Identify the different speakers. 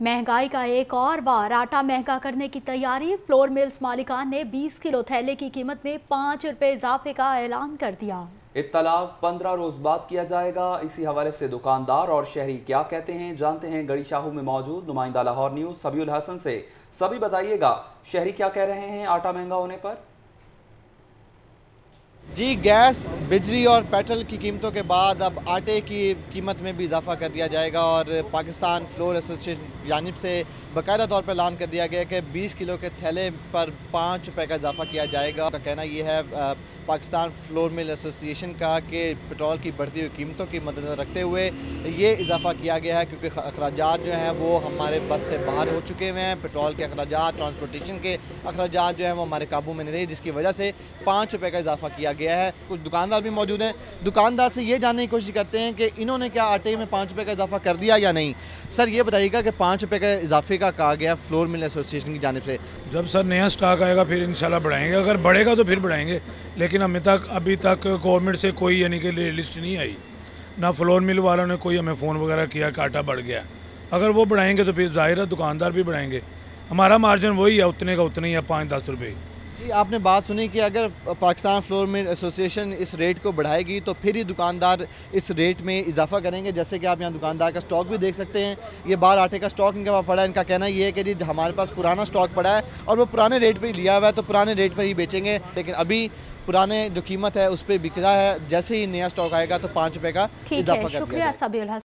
Speaker 1: مہنگائی کا ایک اور بار، آٹا مہنگا کرنے کی تیاری۔ فلور ملز مالکان نے بیس کلو تھیلے کی قیمت میں پانچ روپے اضافے کا اعلان کر دیا۔
Speaker 2: اطلاع پندرہ روز بعد کیا جائے گا۔ اسی حوالے سے دکاندار اور شہری کیا کہتے ہیں؟ جانتے ہیں گڑی شاہو میں موجود۔ نمائندہ لاہور نیوز سبی الحسن سے۔ سبھی بتائیے گا، شہری کیا کہہ رہے ہیں آٹا مہنگا ہونے پر؟
Speaker 3: جی گیس، بجلی اور پیٹرول کی قیمتوں کے بعد اب آٹے کی قیمت میں بھی اضافہ کر دیا جائے گا اور پاکستان فلور ایسوسیشن جانب سے باقاعدہ طور پر اعلان کر دیا گیا کہ بیس کلو کے تھیلے پر پانچ روپے کا اضافہ کیا جائے گا۔ کا کہنا یہ ہے پاکستان فلور مل ایسوسیشن کا کہ پٹرول کی بڑھتی ہوئی قیمتوں کی مد نظر رکھتے ہوئے یہ اضافہ کیا گیا ہے کیونکہ اخراجات جو ہیں وہ ہمارے بس سے باہر ہو چکے ہوئے ہیں۔ پٹرول کے اخراجات، ٹرانسپورٹیشن کے اخراجات جو ہیں وہ ہمارے قابو میں نہیں رہے، جس کی وجہ سے پانچ روپے کا اضافہ کیا گیا۔ گیا ہے۔ کچھ دکاندار بھی موجود ہیں۔ دکاندار سے یہ جاننے کی کوشش کرتے ہیں کہ انہوں نے کیا آٹے میں پانچ روپے کا اضافہ کر دیا یا نہیں۔ سر، یہ بتائیے گا کہ پانچ روپے کا اضافے کا کہا گیا فلور مل ایسوسیشن کی جانب سے۔
Speaker 4: جب سر، نیا سٹاک آئے گا، پھر انشاءاللہ بڑھائیں گے۔ اگر بڑھے گا تو پھر بڑھائیں گے۔ لیکن ہمیں تک، ابھی تک گورنمنٹ سے کوئی یعنی کہ لسٹ نہیں آئی۔ نہ فلور مل والوں نے کوئی ہمیں فون وغیرہ کیا کہ آٹا بڑھ گیا۔ اگر وہ بڑھائیں گے تو پھر ظاہر ہے دکاندار بھی بڑھائیں گے۔ ہمارا مارجن وہی ہے، اتنے کا اتنا ہی ہے پانچ دس روپے۔
Speaker 3: جی آپ نے بات سنی کہ اگر پاکستان فلور مل ایسوسیشن اس ریٹ کو بڑھائے گی تو پھر ہی دکاندار اس ریٹ میں اضافہ کریں گے جیسے کہ آپ یہاں دکاندار کا سٹاک بھی دیکھ سکتے ہیں۔ یہ بار آٹے کا سٹاک ان کے پاس پڑا ہے۔ ان کا کہنا یہ ہے کہ جی ہمارے پاس پرانا سٹاک پڑا ہے اور وہ پرانے ریٹ پہ ہی لیا ہوا ہے تو پرانے ریٹ پہ ہی بیچیں گے۔ لیکن ابھی پرانے جو قیمت ہے اس پہ بک رہا ہے۔ جیسے ہی نیا سٹاک آئے گا تو پانچ روپے کا اضافہ کر
Speaker 1: شکریہ